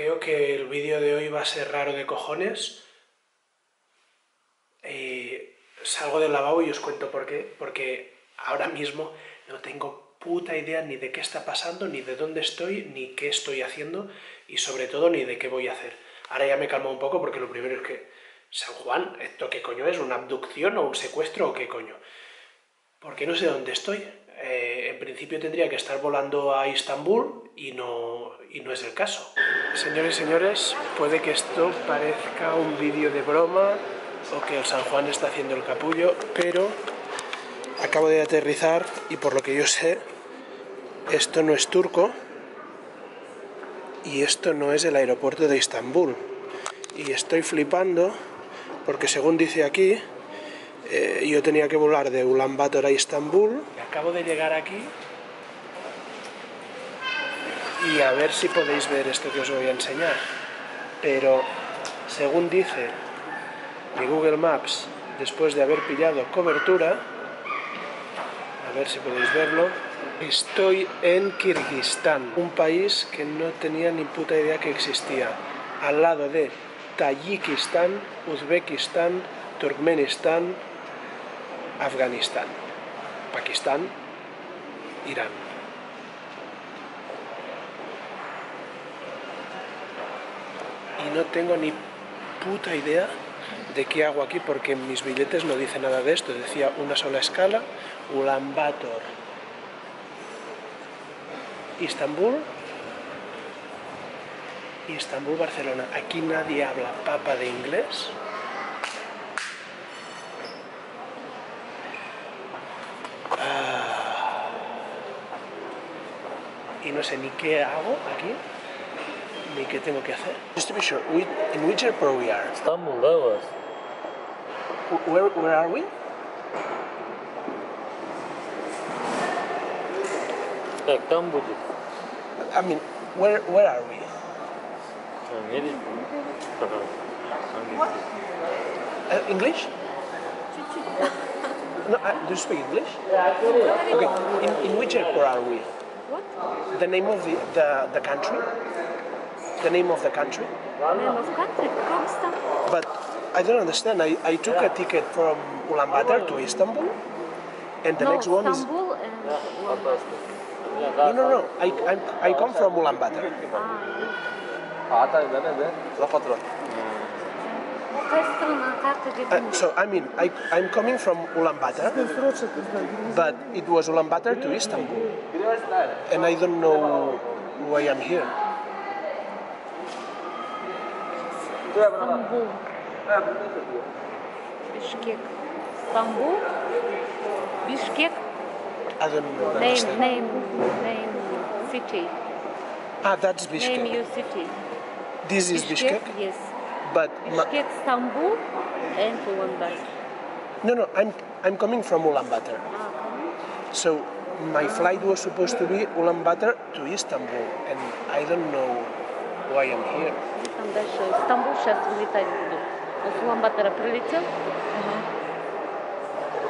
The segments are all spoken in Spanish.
Creo que el vídeo de hoy va a ser raro de cojones. Eh, salgo del lavabo y os cuento por qué. Porque ahora mismo no tengo puta idea ni de qué está pasando, ni de dónde estoy, ni qué estoy haciendo y sobre todo ni de qué voy a hacer. Ahora ya me calmo un poco porque lo primero es que... San Juan, ¿esto qué coño es? ¿Una abducción o un secuestro o qué coño? Porque no sé dónde estoy. Eh, en principio tendría que estar volando a Istambul y no, y no es el caso. Señores y señores, puede que esto parezca un vídeo de broma o que el San Juan está haciendo el capullo, pero acabo de aterrizar y por lo que yo sé, esto no es turco y esto no es el aeropuerto de Istambul. Y estoy flipando porque según dice aquí, eh, yo tenía que volar de Ulaanbaatar a Istambul. Acabo de llegar aquí. Y a ver si podéis ver esto que os voy a enseñar. Pero según dice mi Google Maps, después de haber pillado cobertura, a ver si podéis verlo, estoy en Kirguistán, un país que no tenía ni puta idea que existía, al lado de Tayikistán, Uzbekistán, Turkmenistán, Afganistán, Pakistán, Irán. Y no tengo ni puta idea de qué hago aquí porque en mis billetes no dice nada de esto. Decía una sola escala, Ulaanbaatar, Istambul, Istambul, Barcelona. Aquí nadie habla papa de inglés. Y no sé ni qué hago aquí, ni qué tengo que hacer. Just to be sure, we, in which airport we are? İstanbul that was. Where, where are we? Ekran budur. I mean, where, where are we? Hangisi? Uh, English? No, uh, do you speak English? Okay, in, in which airport are we? What? The name of the, the, the country? The name of the country? Name of country? Kyrgyzstan. But I don't understand. I, I took a ticket from Ulaanbaatar to Istanbul, and the no, next one is... Istanbul and Fantastic. No, no, no. I, I'm, I come from Ulaanbaatar. Ah, Hatay uh, so I mean, I, I'm coming from Ulaanbaatar, but it was Ulaanbaatar to Istanbul, and I don't know why I'm here. Istanbul. Bishkek. Istanbul? Bishkek? I don't know. Name, name, name, city. Ah, that's Bishkek. Name your city. This is Bishkek? Bishkek? Yes. but ma- Bishkek, Stambul, and Ulaanbaatar. no, no, I'm I'm coming from Ulaanbaatar. Ah, So my flight was supposed to be Ulaanbaatar to Istanbul, and I don't know why I'm here. Там дальше Стамбул сейчас вылетать буду. Он с Улан-Батора прилетел.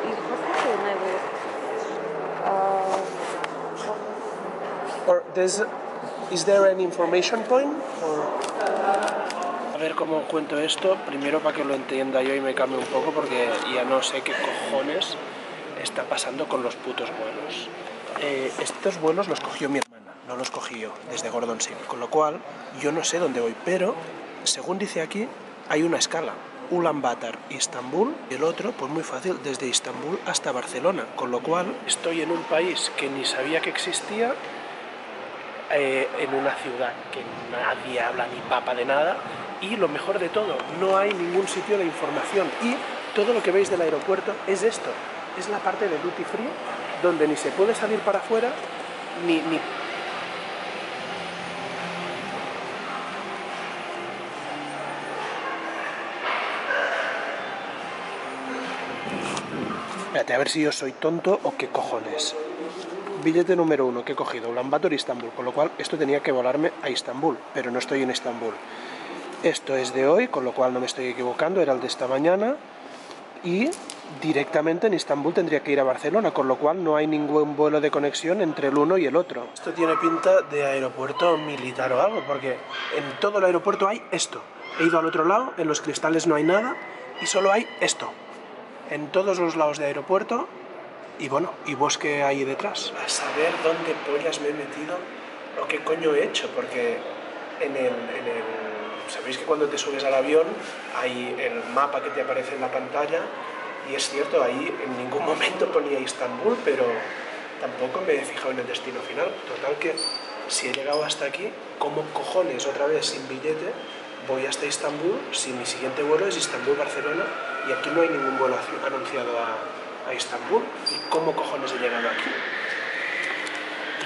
И посмотрел на его. а, Or there's, is there an information point? Or... Ver cómo cuento esto, primero para que lo entienda yo y me cambie un poco, porque ya no sé qué cojones está pasando con los putos vuelos. Eh, estos vuelos los cogió mi hermana, no los cogí yo, desde Gordon City, con lo cual yo no sé dónde voy, pero según dice aquí, hay una escala. Ulaanbaatar, Istambul, y el otro, pues muy fácil, desde Istambul hasta Barcelona, con lo cual estoy en un país que ni sabía que existía, eh, en una ciudad que nadie habla ni papa de nada y lo mejor de todo, no hay ningún sitio de información y todo lo que veis del aeropuerto es esto, es la parte de duty free donde ni se puede salir para afuera ni, ni Espérate, a ver si yo soy tonto o qué cojones. Billete número uno que he cogido, Ulaanbaatar, Istambul, con lo cual esto tenía que volarme a Istambul, pero no estoy en Istambul. Esto es de hoy, con lo cual no me estoy equivocando, era el de esta mañana. Y directamente en Istambul tendría que ir a Barcelona, con lo cual no hay ningún vuelo de conexión entre el uno y el otro. Esto tiene pinta de aeropuerto militar o algo, porque en todo el aeropuerto hay esto. He ido al otro lado, en los cristales no hay nada y solo hay esto. En todos los lados de aeropuerto y bueno, y bosque ahí detrás. A saber dónde pollas me he metido o qué coño he hecho, porque en el, en el... Sabéis que cuando te subes al avión hay el mapa que te aparece en la pantalla y es cierto, ahí en ningún momento ponía Istambul, pero tampoco me he fijado en el destino final. Total que si he llegado hasta aquí, ¿cómo cojones otra vez sin billete voy hasta Istambul si mi siguiente vuelo es Istambul-Barcelona y aquí no hay ningún vuelo anunciado a, a? ¿Y cómo cojones he llegado aquí?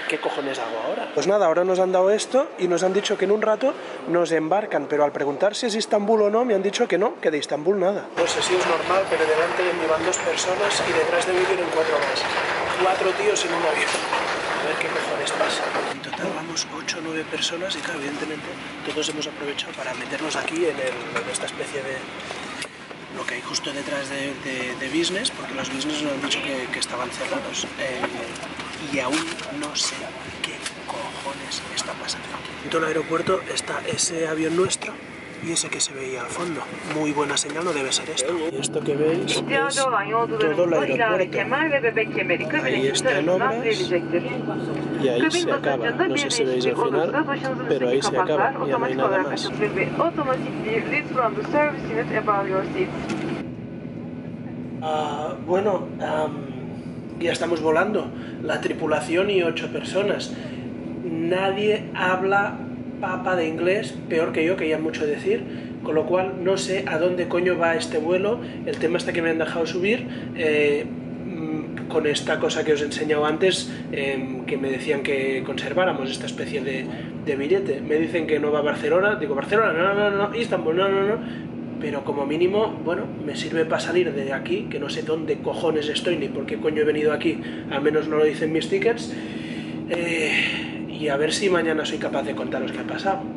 ¿Y qué cojones hago ahora? Pues nada, ahora nos han dado esto y nos han dicho que en un rato nos embarcan, pero al preguntar si es Istambul o no, me han dicho que no, que de Istambul nada. No sé si es normal, pero delante de mí van dos personas y detrás de mí vienen cuatro más. Cuatro tíos en un avión. A ver qué cojones pasa. En total vamos ocho o nueve personas y claro, evidentemente todos hemos aprovechado para meternos aquí en, el, en esta especie de, lo que hay justo detrás de, de, de business, porque los business nos han dicho que, que estaban cerrados. Eh, y aún no sé qué cojones está pasando. En todo el aeropuerto está ese avión nuestro y ese que se veía al fondo. Muy buena señal no debe ser esto. Y esto que veis es todo el aeropuerto. Ahí están tarafından obras. y ahí se acaba. No sé si veis el final, pero ahí se acaba. Ya no hay nada más. Ah, bueno, am, ya estamos volando. La tripulación y ocho personas. Nadie habla papa de inglés, peor que yo, que ya mucho decir. Con lo cual no sé a dónde coño va este vuelo. El tema está que me han dejado subir. eh, mm, con esta cosa que os he enseñado antes, em, que me decían que conserváramos esta especie de, de billete. Me dicen que no va a Barcelona. Digo, Barcelona, no, no, no. Istanbul, no, no, no pero como mínimo, bueno, me sirve para salir de aquí, que no sé dónde cojones estoy ni por qué coño he venido aquí, al menos no lo dicen mis tickets, eh, y a ver si mañana soy capaz de contaros qué ha pasado.